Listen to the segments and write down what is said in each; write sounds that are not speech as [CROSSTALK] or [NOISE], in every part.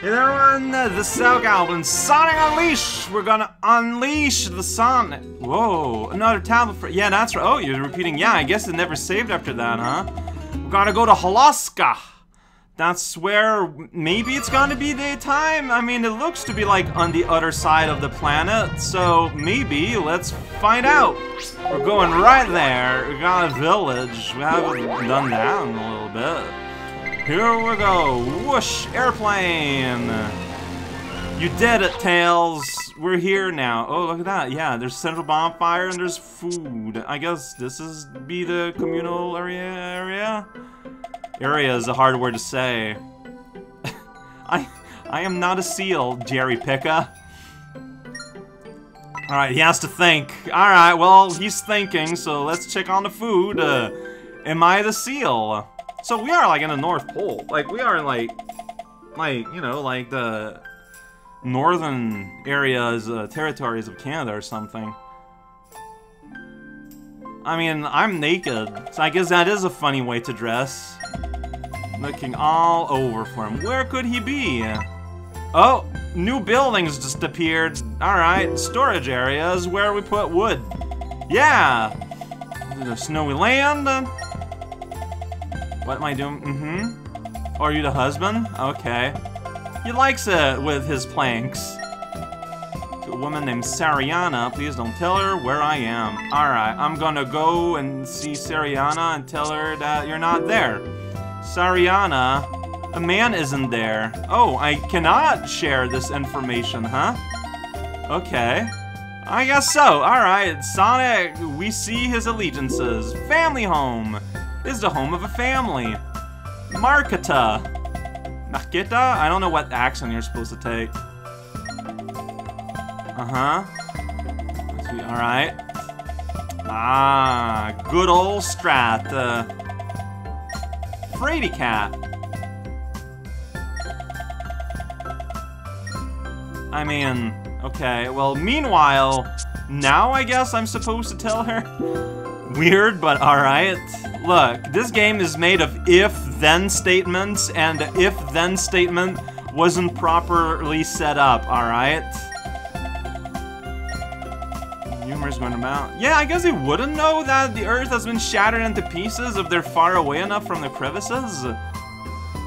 Hey there everyone, the Cell Goblin, Sonic Unleash! We're gonna unleash the Sonic. Whoa, another tablet for- yeah, that's right. Oh, you're repeating, yeah, I guess it never saved after that, huh? We're gonna go to Holoska. That's where maybe it's gonna be daytime. I mean, it looks to be like on the other side of the planet, so maybe let's find out. We're going right there. We got a village. We haven't done that in a little bit. Here we go. Whoosh, airplane. You did it, Tails. We're here now. Oh, look at that. Yeah, there's central bonfire and there's food. I guess this is be the communal area area. Area is a hard word to say. [LAUGHS] I I am not a seal, Jerry Picka. Alright, he has to think. Alright, well, he's thinking, so let's check on the food. Uh, am I the seal? So we are like in the North Pole. Like we are in like, like you know, like the northern areas, uh, territories of Canada or something. I mean, I'm naked, so I guess that is a funny way to dress. Looking all over for him. Where could he be? Oh, new buildings just appeared. Alright, storage areas where we put wood. Yeah! The snowy land. What am I doing? Mm-hmm. Are you the husband? Okay. He likes it with his planks. To a woman named Sariana, please don't tell her where I am. Alright, I'm gonna go and see Sariana and tell her that you're not there. Sariana, a man isn't there. Oh, I cannot share this information, huh? Okay. I guess so. Alright, Sonic, we see his allegiances. Family home is the home of a family. Marketa. Makita? I don't know what accent you're supposed to take. Uh-huh. Alright. Ah, good old Strat. Uh, Frady Cat. I mean, okay, well, meanwhile, now I guess I'm supposed to tell her? Weird, but alright. Look, this game is made of if-then statements, and if-then statement wasn't properly set up, alright? Humor's going about. Yeah, I guess they wouldn't know that the Earth has been shattered into pieces if they're far away enough from the crevices.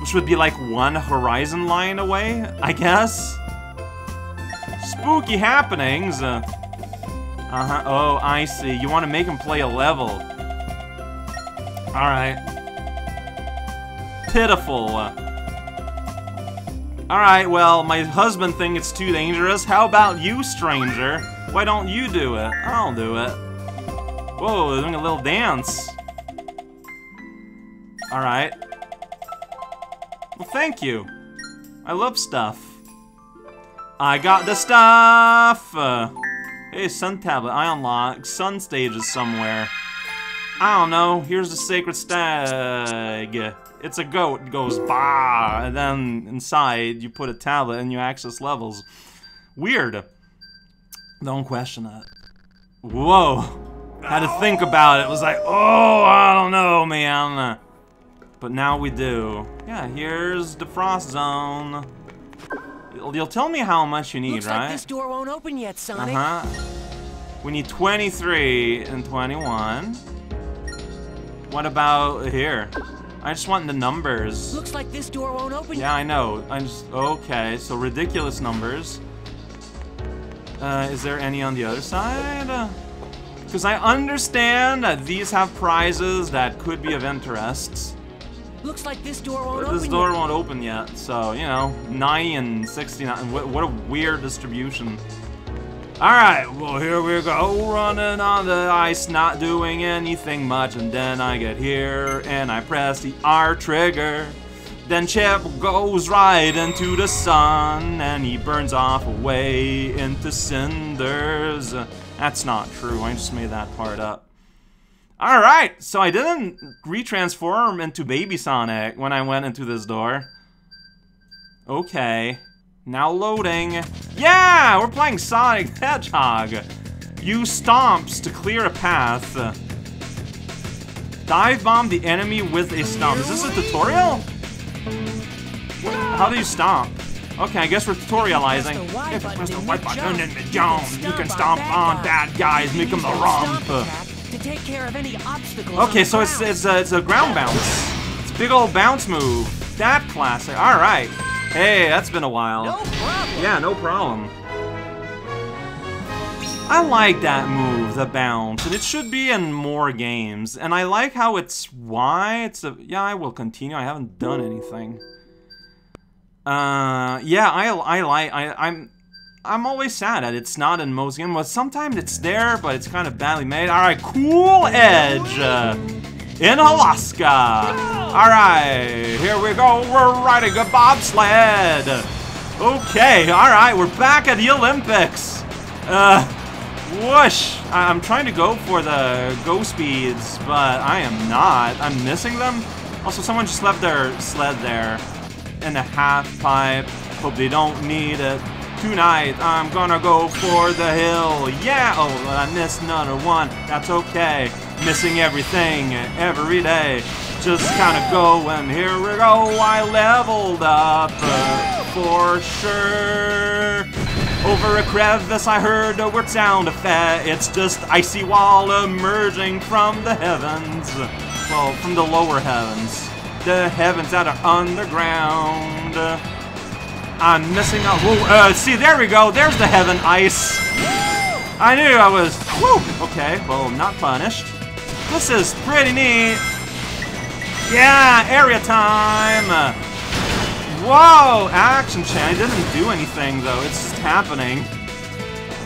Which would be like one horizon line away, I guess. Spooky happenings. Uh, Uh, uh-huh. Oh, I see. You want to make him play a level. Alright. Pitiful. Alright, well, my husband thinks it's too dangerous. How about you, stranger? Why don't you do it? I'll do it. Whoa, they're doing a little dance. Alright. Well, thank you. I love stuff. I got the stuff! Uh, hey, Sun Tablet, I unlock. Sun stages somewhere. I don't know, here's the Sacred Stag. It's a goat, it goes bah, and then inside you put a tablet and you access levels. Weird. Don't question that. Whoa. Had to think about it. It was like, oh, I don't know, man. But now we do. Yeah, here's the frost zone. You'll, you'll tell me how much you need, Looks right? like this door won't open yet, Sonic. Uh-huh. We need 23 and 21. What about here? I just want the numbers. Looks like this door won't open Yeah, I know. I just okay. So ridiculous numbers. Uh, is there any on the other side? Because I understand that these have prizes that could be of interest. Looks like this door won't this open door yet. won't open yet, so, you know, 90 and 69. What, what a weird distribution. Alright, well, here we go, running on the ice, not doing anything much, and then I get here, and I press the R trigger. Then Chip goes right into the sun, and he burns off away into cinders. That's not true, I just made that part up. Alright, so I didn't retransform into Baby Sonic when I went into this door. Okay. Now loading. Yeah! We're playing Sonic the Hedgehog. Use stomps to clear a path. Dive bomb the enemy with a stomp. Is this a tutorial? How do you stomp? Okay, I guess we're tutorializing. Press the Y If you press the the button in the jump, can you can stomp on bad bad guys, make them the rump. To take care of any obstacles Okay, so it's it's a, it's a ground bounce. It's a big old bounce move. That classic. All right. Hey, that's been a while. No problem. Yeah, no problem. I like that move, the bounce, and it should be in more games. And I like how it's why it's a yeah. I will continue. I haven't done anything. Uh, yeah, I I like I I'm. I'm always sad that it's not in most games. but sometimes it's there, but it's kind of badly made. All right, cool edge uh, in Alaska. All right, here we go. We're riding a bobsled. Okay, all right, we're back at the Olympics. Uh, whoosh. I- I'm trying to go for the go speeds, but I am not. I'm missing them. Also, someone just left their sled there in a half pipe. Hope they don't need it. Tonight, I'm gonna go for the hill. Yeah! Oh, I missed another one. That's okay. Missing everything every day. Just kinda going. Here we go. I leveled up uh, for sure. Over a crevice, I heard a weird sound effect. It's just icy wall emerging from the heavens. Well, from the lower heavens. The heavens that are underground. I'm missing out. Whoa, uh, see, there we go. There's the heaven ice. I knew I was. Okay, well, not punished. This is pretty neat. Yeah, area time. Whoa, action chain. I didn't do anything though. It's just happening.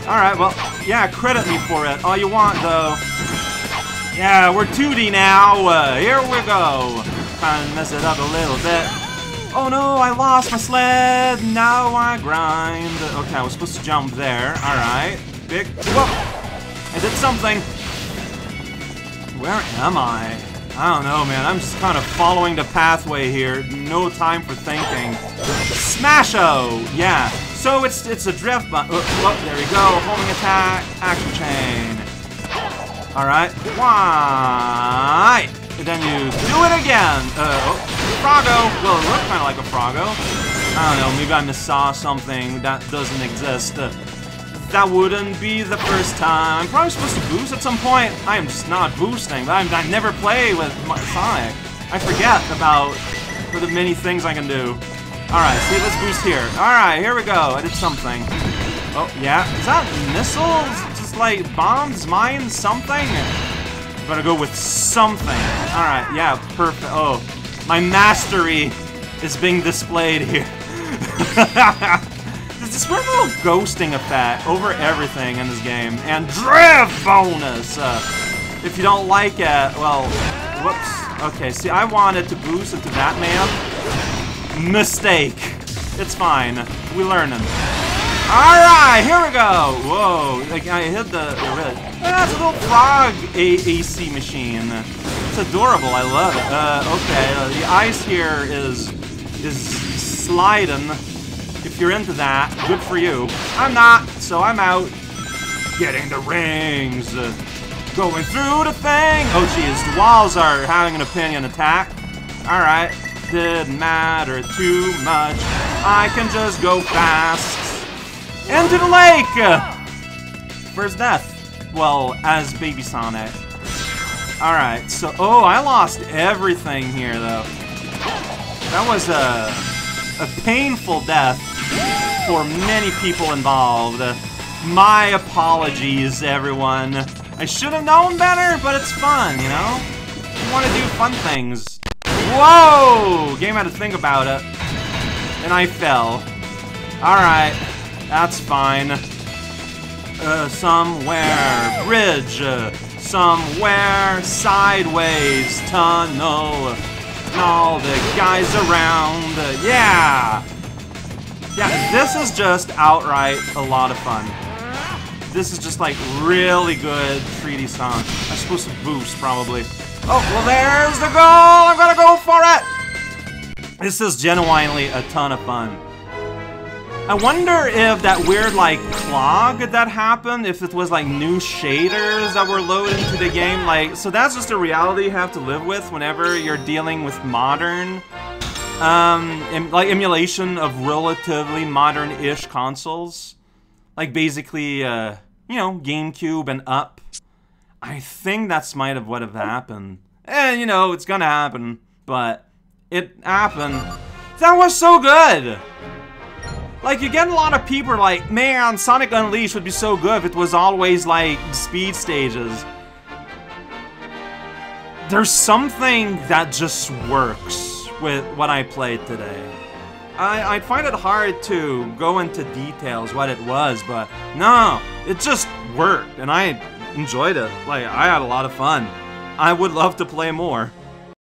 All right, well, yeah, credit me for it. All you want though. Yeah, we're 2D now. Uh, here we go. Trying to mess it up a little bit. Oh no, I lost my sled. Now I grind. Okay, I was supposed to jump there. All right. Big. Whoa. I did something. Where am I? I don't know, man. I'm just kind of following the pathway here. No time for thinking. Smash-o! Yeah. So it's it's a drift button. Oh, oh, there we go. Homing attack. Action chain. All right. Why? And then you do it again. Uh, oh, Froggo. Well, it looked kind of like a Froggo. I don't know. Maybe I missaw something that doesn't exist. Uh, that wouldn't be the first time. I'm probably supposed to boost at some point. I am just not boosting. I'm, I never play with my Sonic. I forget about the many things I can do. Alright, see, let's boost here. Alright, here we go. I did something. Oh, yeah. Is that missiles? Just like bombs, mines, something? Gotta go with something. Alright, yeah, perfect. Oh, my mastery is being displayed here. [LAUGHS] There's this weird little ghosting effect over everything in this game. And drift bonus! Uh, if you don't like it, well, whoops. Okay, see, I wanted to boost into that man. Mistake. It's fine. We learning. Alright, here we go! Whoa, like I hit the, the That's a little frog a AC machine. It's adorable, I love it. Uh, okay, uh, the ice here is is sliding. If you're into that, good for you. I'm not, so I'm out. Getting the rings. Going through the thing. Oh, jeez, the walls are having an opinion attack. Alright, didn't matter too much. I can just go fast. Into the lake! First death. Well, as Baby Sonic. Alright, so, oh, I lost everything here, though. That was a, a painful death for many people involved. My apologies, everyone. I should have known better, but it's fun, you know? You want to do fun things. Whoa! Game had to think about it. And I fell. Alright, that's fine. Uh, somewhere, bridge. Uh, somewhere, sideways, tunnel. All the guys around. Uh, yeah! Yeah, this is just outright a lot of fun. This is just like really good 3D song. I'm supposed to boost probably. Oh, well there's the goal! I'm gonna go for it! This is genuinely a ton of fun. I wonder if that weird like clog that happened, if it was like new shaders that were loaded into the game, like, so that's just a reality you have to live with whenever you're dealing with modern um, em like emulation of relatively modern-ish consoles, like basically, uh, you know, GameCube and up. I think that's might have what have happened. And you know, it's gonna happen, but it happened. That was so good. Like, you get a lot of people like, man, Sonic Unleashed would be so good if it was always, like, speed stages. There's something that just works with what I played today. I, I find it hard to go into details what it was, but no, it just worked, and I enjoyed it. Like, I had a lot of fun. I would love to play more.